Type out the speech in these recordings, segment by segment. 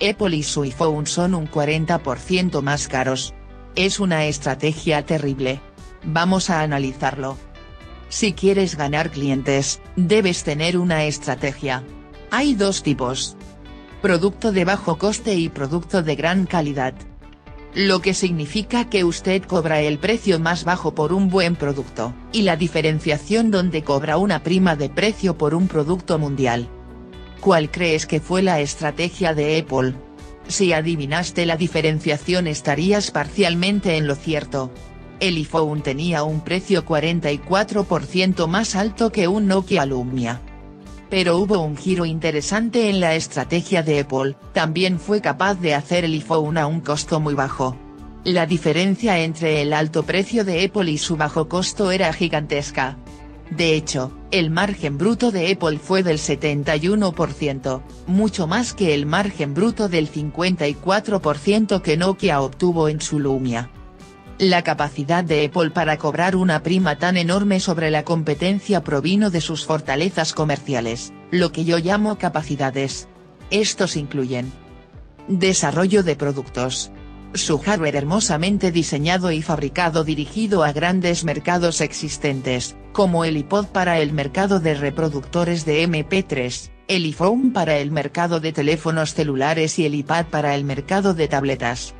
Apple y su iPhone son un 40% más caros. Es una estrategia terrible. Vamos a analizarlo. Si quieres ganar clientes, debes tener una estrategia. Hay dos tipos. Producto de bajo coste y producto de gran calidad. Lo que significa que usted cobra el precio más bajo por un buen producto, y la diferenciación donde cobra una prima de precio por un producto mundial. ¿Cuál crees que fue la estrategia de Apple? Si adivinaste la diferenciación estarías parcialmente en lo cierto. El iPhone tenía un precio 44% más alto que un Nokia Lumia. Pero hubo un giro interesante en la estrategia de Apple, también fue capaz de hacer el iPhone a un costo muy bajo. La diferencia entre el alto precio de Apple y su bajo costo era gigantesca. De hecho, el margen bruto de Apple fue del 71%, mucho más que el margen bruto del 54% que Nokia obtuvo en su Lumia. La capacidad de Apple para cobrar una prima tan enorme sobre la competencia provino de sus fortalezas comerciales, lo que yo llamo capacidades. Estos incluyen Desarrollo de productos. Su hardware hermosamente diseñado y fabricado dirigido a grandes mercados existentes, como el iPod para el mercado de reproductores de MP3, el iPhone para el mercado de teléfonos celulares y el iPad para el mercado de tabletas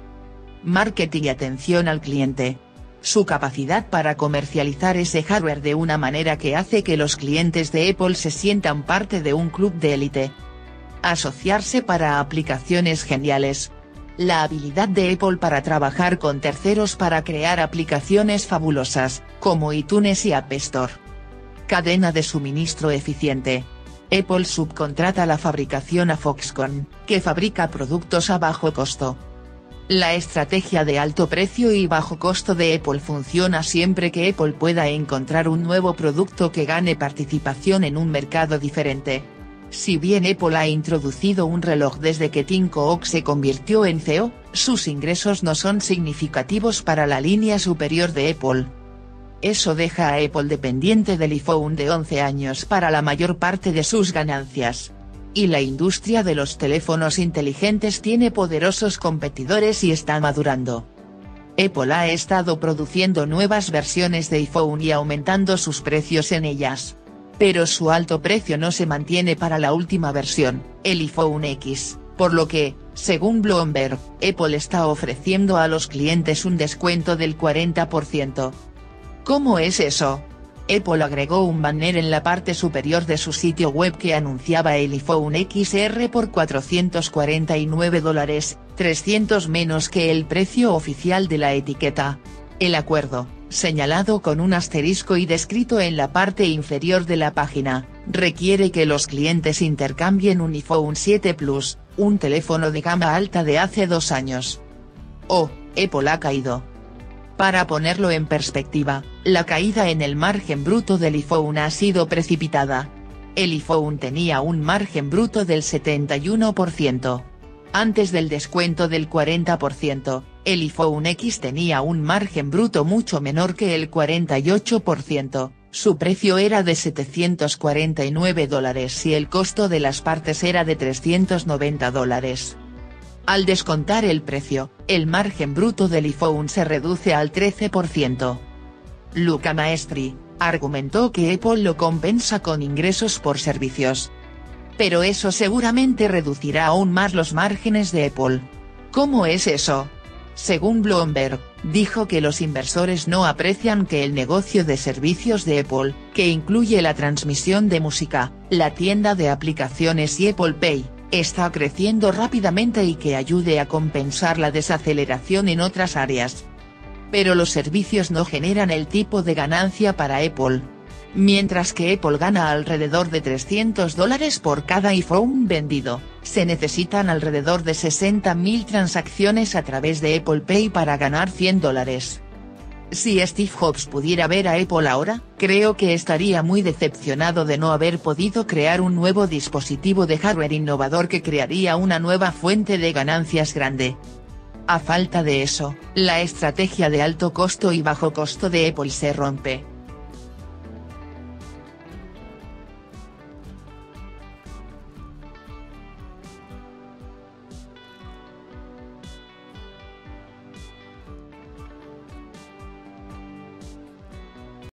marketing y atención al cliente. Su capacidad para comercializar ese hardware de una manera que hace que los clientes de Apple se sientan parte de un club de élite. Asociarse para aplicaciones geniales. La habilidad de Apple para trabajar con terceros para crear aplicaciones fabulosas, como iTunes y App Store. Cadena de suministro eficiente. Apple subcontrata la fabricación a Foxconn, que fabrica productos a bajo costo. La estrategia de alto precio y bajo costo de Apple funciona siempre que Apple pueda encontrar un nuevo producto que gane participación en un mercado diferente. Si bien Apple ha introducido un reloj desde que Tim Cook se convirtió en CEO, sus ingresos no son significativos para la línea superior de Apple. Eso deja a Apple dependiente del iPhone de 11 años para la mayor parte de sus ganancias y la industria de los teléfonos inteligentes tiene poderosos competidores y está madurando. Apple ha estado produciendo nuevas versiones de iPhone y aumentando sus precios en ellas. Pero su alto precio no se mantiene para la última versión, el iPhone X, por lo que, según Bloomberg, Apple está ofreciendo a los clientes un descuento del 40%. ¿Cómo es eso? Apple agregó un banner en la parte superior de su sitio web que anunciaba el iPhone XR por 449 dólares, 300 menos que el precio oficial de la etiqueta. El acuerdo, señalado con un asterisco y descrito en la parte inferior de la página, requiere que los clientes intercambien un iPhone 7 Plus, un teléfono de gama alta de hace dos años. Oh, Apple ha caído. Para ponerlo en perspectiva, la caída en el margen bruto del iPhone ha sido precipitada. El iPhone tenía un margen bruto del 71%. Antes del descuento del 40%, el iPhone X tenía un margen bruto mucho menor que el 48%, su precio era de 749 dólares y el costo de las partes era de 390 dólares. Al descontar el precio, el margen bruto del iPhone se reduce al 13%. Luca Maestri, argumentó que Apple lo compensa con ingresos por servicios. Pero eso seguramente reducirá aún más los márgenes de Apple. ¿Cómo es eso? Según Bloomberg, dijo que los inversores no aprecian que el negocio de servicios de Apple, que incluye la transmisión de música, la tienda de aplicaciones y Apple Pay, está creciendo rápidamente y que ayude a compensar la desaceleración en otras áreas. Pero los servicios no generan el tipo de ganancia para Apple. Mientras que Apple gana alrededor de 300 dólares por cada iPhone vendido, se necesitan alrededor de 60.000 transacciones a través de Apple Pay para ganar 100 dólares. Si Steve Jobs pudiera ver a Apple ahora, creo que estaría muy decepcionado de no haber podido crear un nuevo dispositivo de hardware innovador que crearía una nueva fuente de ganancias grande. A falta de eso, la estrategia de alto costo y bajo costo de Apple se rompe.